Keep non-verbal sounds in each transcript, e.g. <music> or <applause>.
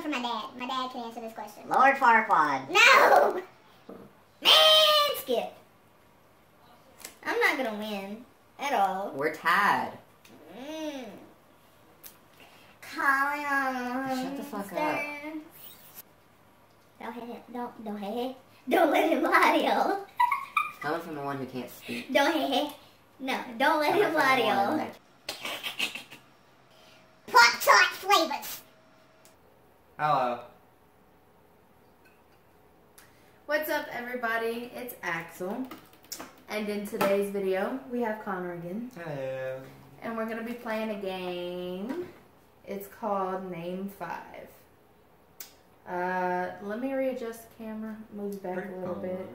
one for my dad. My dad can answer this question. Lord Farquaad. No! <laughs> Man, skip. I'm not gonna win at all. We're tied. Mm. On. Shut the fuck up. Don't hit him. Don't don't hit him. Don't let him lie to y'all. <laughs> Coming from the one who can't speak. Don't hit him. No, don't let Coming him lie to y'all. that- <laughs> Pop tart flavors. Hello. What's up, everybody? It's Axle. And in today's video, we have Connor again. Hello. And we're going to be playing a game. It's called Name 5. Uh, let me readjust the camera, move back a little bit,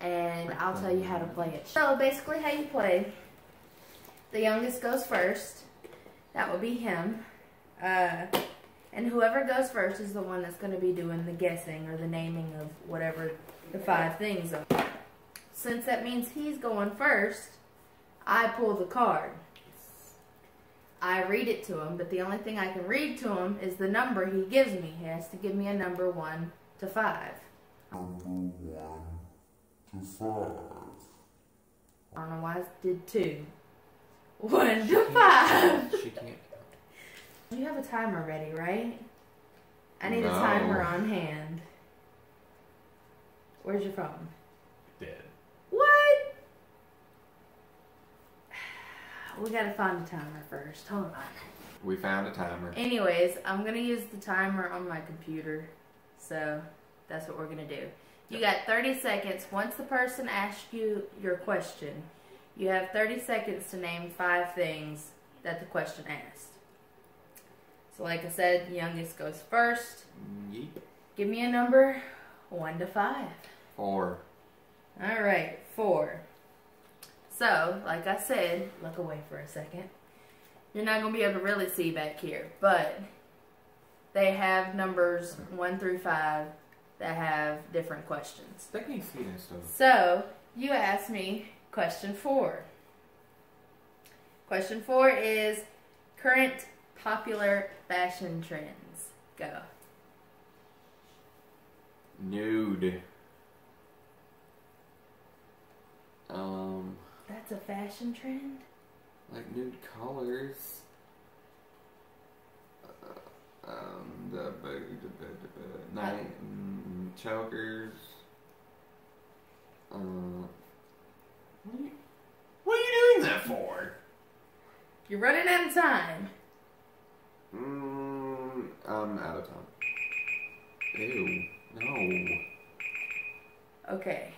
and I'll tell you how to play it. So, basically, how you play the youngest goes first. That will be him. Uh, and whoever goes first is the one that's going to be doing the guessing or the naming of whatever the five things are. Since that means he's going first, I pull the card. I read it to him, but the only thing I can read to him is the number he gives me. He has to give me a number 1 to 5. Number one to five. I don't know why I did 2. 1 to 5. She can't. You have a timer ready, right? I need a timer on hand. Where's your phone? Dead. What? <sighs> We gotta find a timer first. Hold on. We found a timer. Anyways, I'm gonna use the timer on my computer. So that's what we're gonna do. You got 30 seconds. Once the person asks you your question, you have 30 seconds to name five things that the question asked. So, like I said, youngest goes first. Yeep. Give me a number one to five. Four. All right, four. So, like I said, look away for a second. You're not going to be able to really see back here, but they have numbers one through five that have different questions. They can't see that stuff. So, you asked me question four. Question four is current popular fashion trends. Go. Nude. Um, That's a fashion trend? like nude colors. Uh, um, the, the, the, night mm, chokers. Uh, what are you? What are you doing that for? You're running out of time. Mm, I'm out of time. Ew. No. Okay.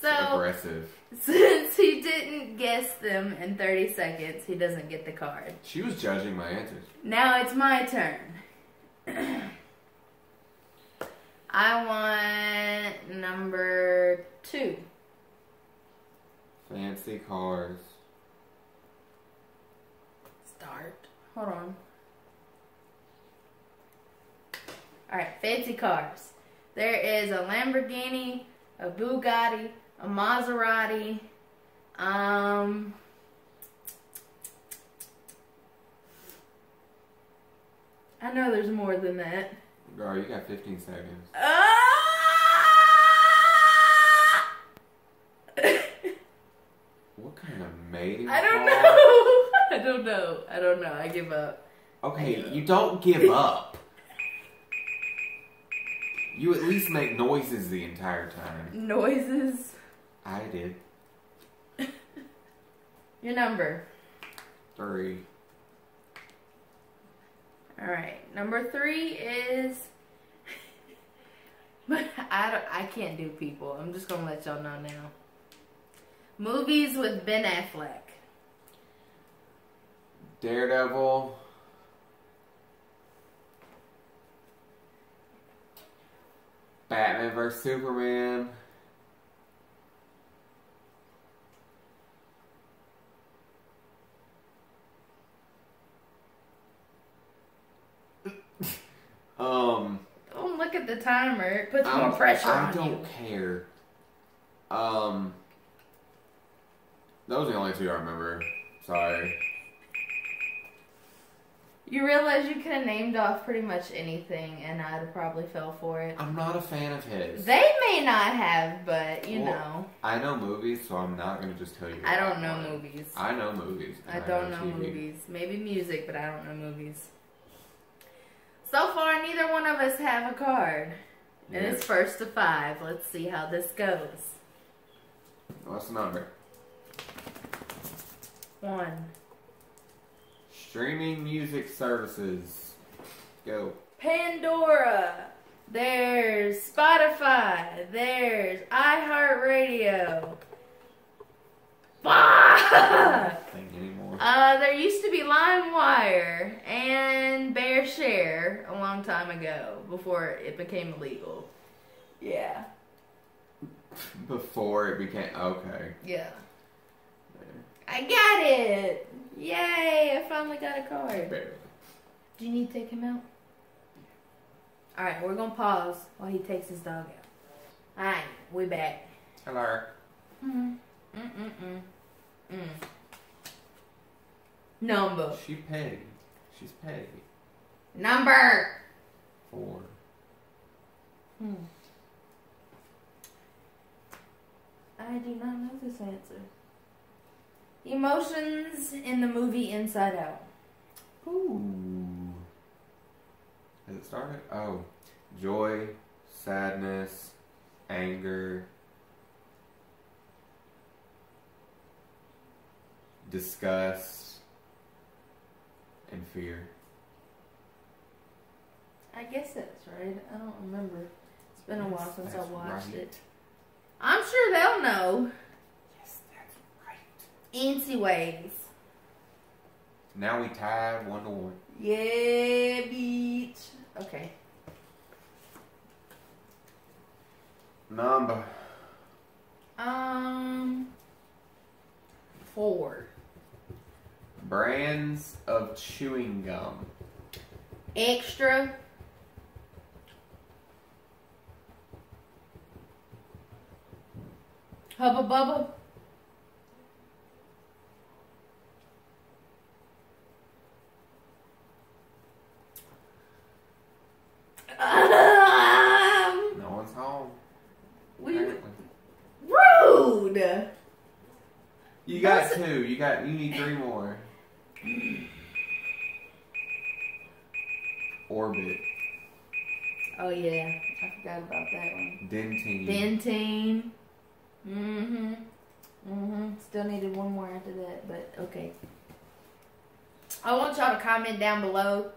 So, Aggressive. <laughs> since he didn't guess them in 30 seconds, he doesn't get the card. She was judging my answers. Now it's my turn. <clears throat> I want number two. Fancy cars. Start. Hold on. Alright, fancy cars. There is a Lamborghini, a Bugatti, a Maserati, um, I know there's more than that. Girl, you got 15 seconds. Ah! <laughs> What kind of mating I don't know. <laughs> I don't know. I don't know. I give up. Okay, you don't give up. You at least make noises the entire time. Noises. I did. <laughs> Your number. Three. All right. Number three is. <laughs> But I don't. I can't do people. I'm just gonna let y'all know now. Movies with Ben Affleck. Daredevil. Batman vs Superman. <laughs> um, Don't look at the timer. It puts I'm- more pressure I on don't care. Um, those are the only two I remember. Sorry. You realize you could have named off pretty much anything, and I'd have probably fell for it. I'm not a fan of his. They may not have, but you Well, know, I know movies, so I'm not gonna just tell you. I don't know like. movies. I know movies. I don't know TV. movies. Maybe music, but I don't know movies. So far, neither one of us have a card. And it's first to five. Let's see how this goes. What's the number? One. Streaming music services. Go. Pandora. There's Spotify. There's iHeartRadio. Fuck! Uh, there used to be LimeWire and BearShare a long time ago before it became illegal. Yeah. Before it became okay. Yeah. I got it! Yay! I finally got a card. Barely. Do you need to take him out? Alright, we're gonna pause while he takes his dog out. Alright, we're back. Hello. Mm mm mm mm. Mm. Number. She paid. She's paid. Number! Four. Hmm. I do not know this answer. Emotions in the movie Inside Out. Ooh. Has it started? Oh. Joy, sadness, anger, disgust, and fear. I guess that's right. I don't remember. It's been a while since I watched right. it. I'm sure they'll know. Yes, that's right. Antsy ways. Now we tied one to one. Yeah, beach. Okay. Number. Um. Four. Brands of chewing gum. Extra. Hubba Bubba. Um, No one's home. we, apparently. rude. You got Those- two. You got. You need three more. Orbit. Oh yeah, I forgot about that one. Dentyne. Dentyne. Mm-hmm. Mm-hmm. Still needed one more after that, but okay. I want y'all to comment down below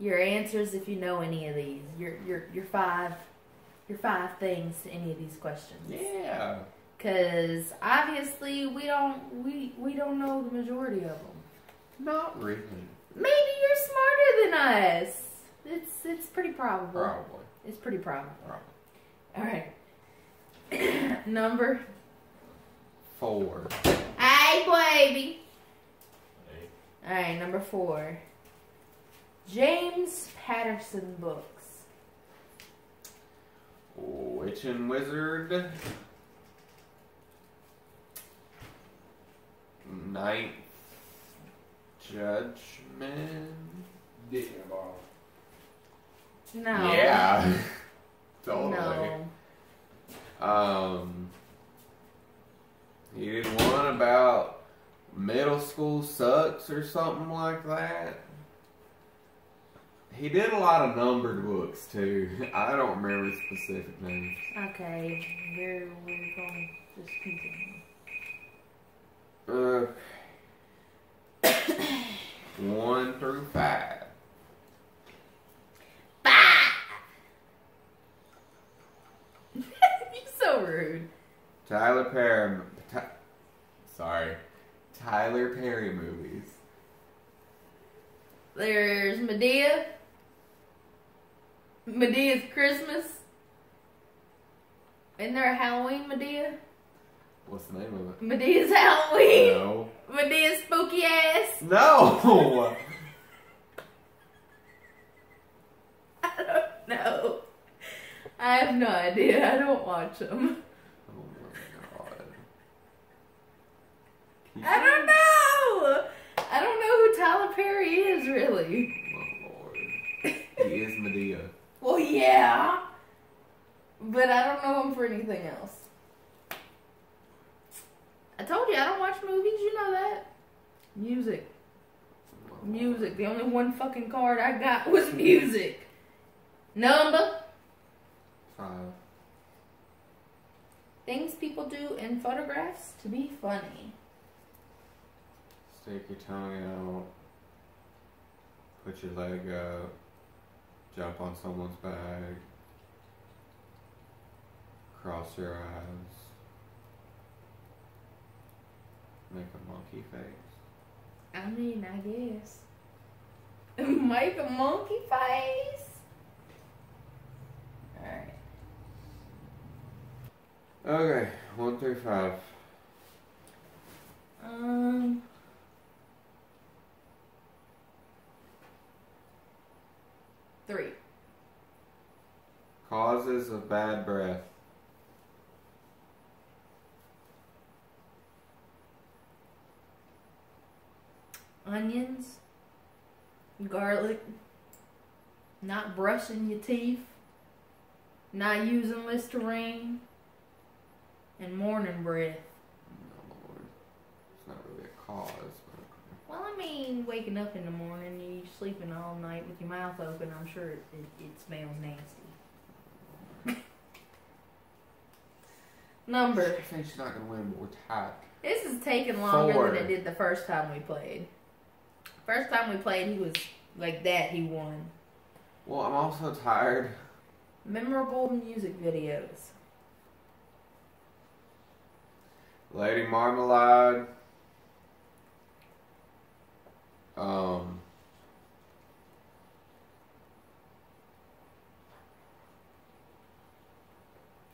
your answers if you know any of these. Your your your five your five things to any of these questions. yeah. Cause obviously we don't we we don't know the majority of them. Not really. Maybe you're smarter than us. It's it's pretty probable. Probably. It's pretty probable. Probably. All right. <coughs> Number. Four. Hey, baby. All right, number four. James Patterson books. Witch and Wizard. Ninth Judgment. No. Yeah. <laughs> totally. No. Um, he did one about middle school sucks or something like that. He did a lot of numbered books too. <laughs> I don't remember specific names. Okay, we're we're going to just continue. Uh, <coughs> one through five. <laughs> You're so rude. Tyler Perry. Ty, sorry, Tyler Perry movies. There's Madea. Madea's Christmas. Isn't there a Halloween Madea? What's the name of it? Madea's Halloween. No. Madea's spooky ass. No. <laughs> <laughs> I don't know. I have no idea. I don't watch them. Oh my god. I don't know. I don't know who Tyler Perry is really. My lord. He is Madea. well, yeah. But I don't know him for anything else. I told you I don't watch movies. You know that. Music. Music. The only one fucking card I got was music. Number. Five. Things people do in photographs to be funny. Stick your tongue out. Put your leg up. Jump on someone's bag. Cross your eyes. Make a monkey face. I mean, I guess. <laughs> Make a monkey face. Alright. Okay, one through five. Um. Three. Causes of bad breath. Onions. Garlic. Not brushing your teeth. Not using Listerine. And morning breath. No, Lord. It's not really a cause, but Well, I mean, waking up in the morning, and you sleeping all night with your mouth open, I'm sure it, it, it smells nasty. <laughs> Number. I think she's not gonna win, but we're tied. This is taking longer Four. than it did the first time we played. First time we played, he was like that, he won. Well, I'm also tired. Memorable music videos. Lady Marmalade. Um.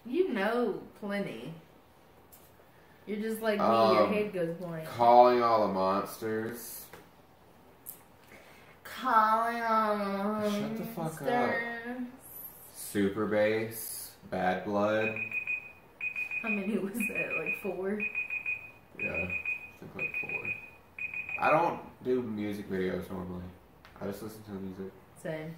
You know plenty. You're just like me, your Um, head goes blank. Calling all the monsters. Calling on Shut the fuck up. Super bass. Bad blood. How many was that? Like four? Yeah, I think like four. I don't do music videos normally. I just listen to the music. Same.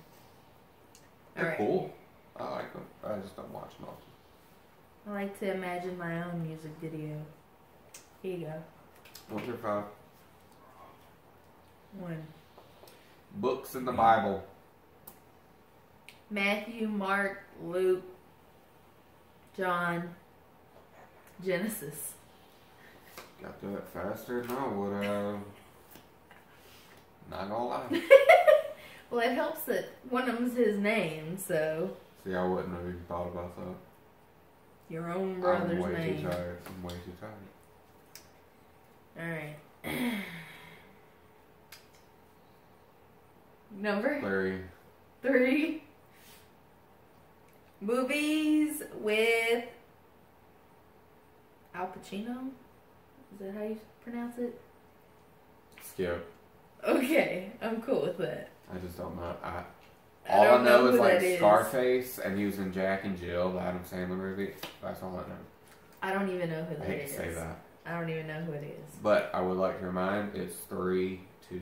They're Alright. cool. I like them. I just don't watch them often. I like to imagine my own music video. Here you go. One through five. One. Books in the Bible. Matthew, Mark, Luke, John, Genesis. Got to do it faster than I would have. Not gonna lie. <laughs> Well, it helps that one of them's his name, so See, I wouldn't have even thought about that. your own brother's name. I'm way name. too tired. I'm way too tired. All right. <clears throat> Number Larry, three. Movies with Al Pacino. Is that how you pronounce it? skip. Okay, I'm cool with that. I just don't know. I, I all I, don't know, know is like. Scarface, and he was in Jack and Jill, the Adam Sandler movie. That's all I know. I don't even know who I that hate is. to say that, I don't even know who it is. but I would like to remind it's three, two,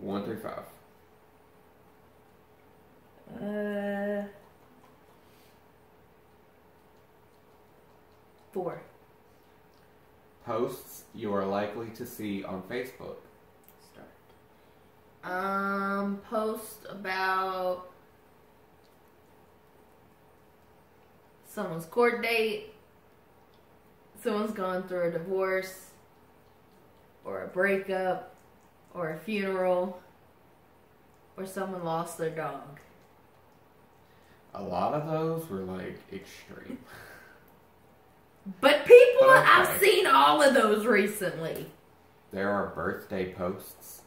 one through five. Uh, four. Posts you are likely to see on Facebook. Start. Um, post about someone's court date, someone's gone through a divorce, or a breakup, or a funeral, or someone lost their dog. A lot of those were like extreme. <laughs> But people, But okay. I've seen all of those recently. There are birthday posts.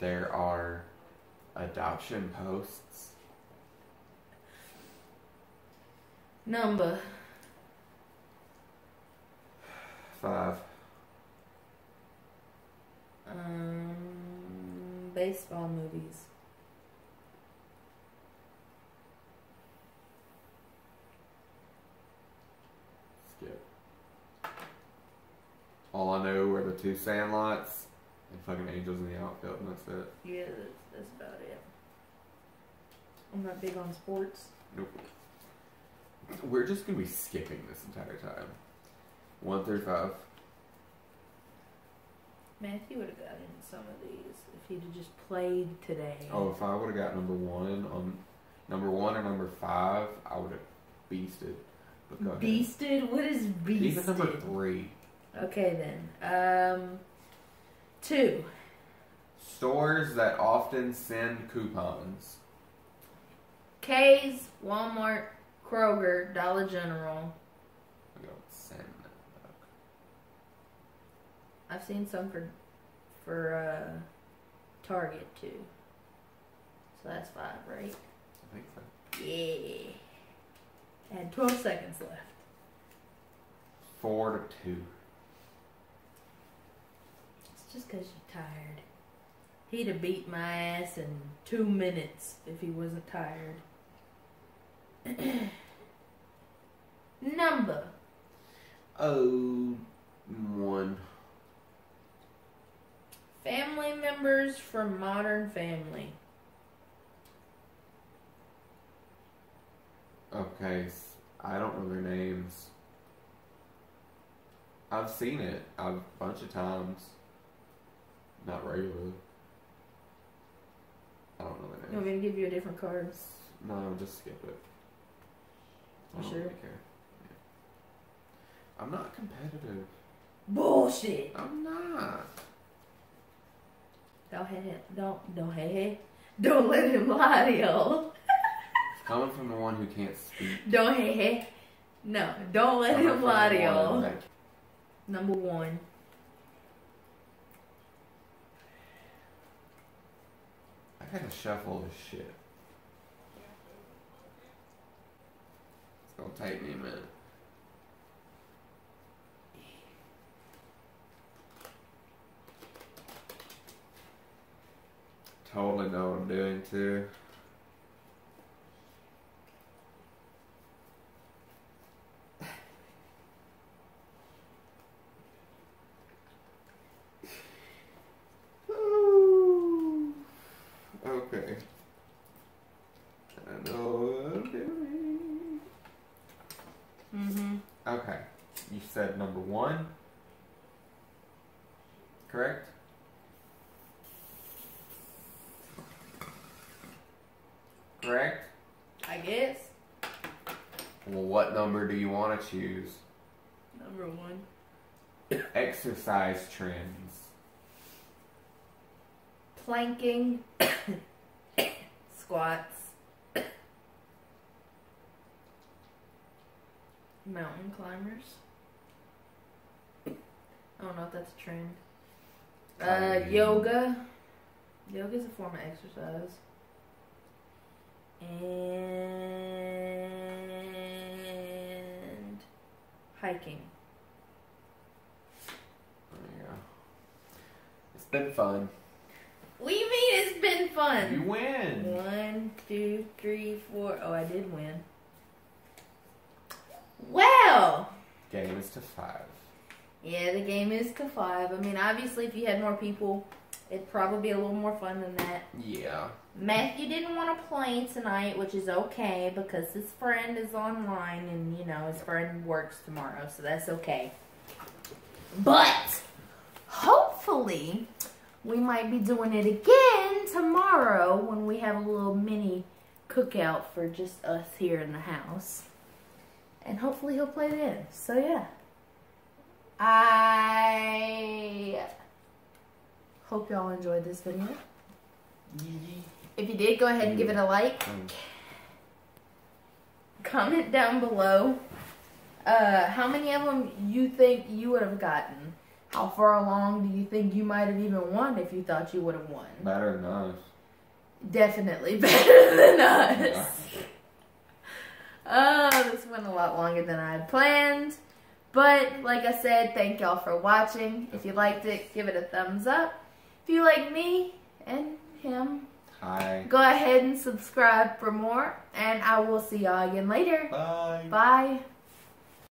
There are adoption posts. Number Five. Um, baseball movies. Skip. All I know were the two Sandlots And fucking angels in the outfield, and that's it. Yeah, that's, that's about it. I'm not big on sports. Nope. We're just gonna be skipping this entire time. One through five. Matthew would have gotten some of these if he'd have just played today. Oh, if I would have got number one on number one or number five, I would have beasted. But. Beasted? What is beasted? Even number three. Okay then. Um, two. Stores that often send coupons. K's, Walmart, Kroger, Dollar General. I go send. I've seen some for for uh, Target too. So that's five, right? I think so. Yeah. And 12 seconds left. Four to two. It's just because you're tired. He'd have beat my ass in two minutes if he wasn't tired. <clears throat> Number. Oh, one. Family members from Modern Family. Okay, I don't know their names. I've seen it a bunch of times. Not regularly. I don't know their names. me to give you a different card? No, just skip it. I don't sure? really care. Yeah. I'm not competitive. Bullshit. I'm not. Don't hit him. Don't don't hit him. Don't let him lie to you. Coming from the one who can't speak. Don't hit him. No, don't let Coming him lie to you. Number one. I gotta shuffle this shit. It's gonna take me a minute. Totally know what I'm doing too. <sighs> Okay. I know what I'm doing. Mm-hmm. Okay. You said number one. Correct? Correct? I guess. Well, what number do you want to choose? Number one. Exercise trends. Planking. <coughs> Squats. Mountain climbers. I don't know if that's a trend. Uh, yoga. Yoga is a form of exercise. And hiking. Go. It's been fun. What do you mean it's been fun. You win. One, two, three, four. Oh, I did win. Well, Game is to five. yeah, the game is to five. I mean, obviously, if you had more people, it'd probably be a little more fun than that. Yeah. Matthew didn't want to play tonight, which is okay because his friend is online and, you know, his friend works tomorrow, so that's okay. But hopefully, we might be doing it again tomorrow when we have a little mini cookout for just us here in the house. And hopefully, he'll play then. So, yeah. I hope y'all enjoyed this video. If you did, go ahead and give it a like. Mm. Comment down below uh, how many of them you think you would have gotten. How far along do you think you might have even won if you thought you would have won? Better than us. Definitely <laughs> better than Yeah. us. Oh, this went a lot longer than I had planned. But like I said, thank y'all for watching. If you liked it, give it a thumbs up. If you like me and him, Hi. go ahead and subscribe for more. And I will see y'all again later. Bye. Bye.